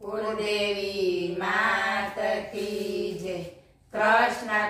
કુળદેવી માત કી જય કૃષ્ણ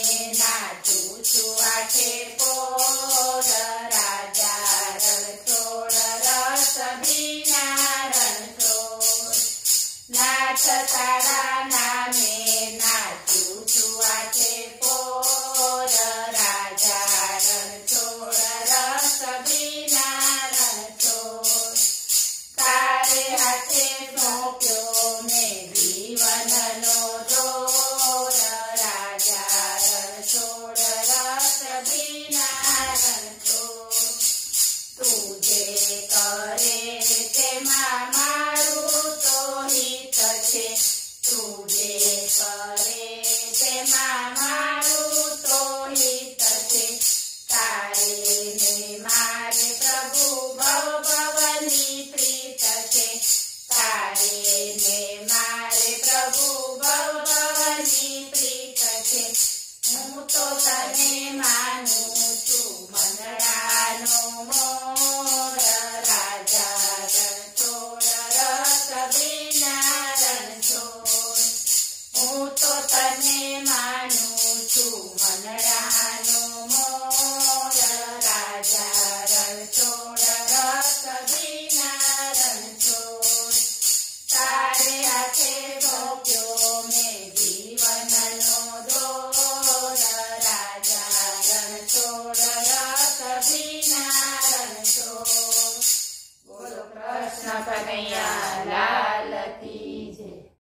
i can't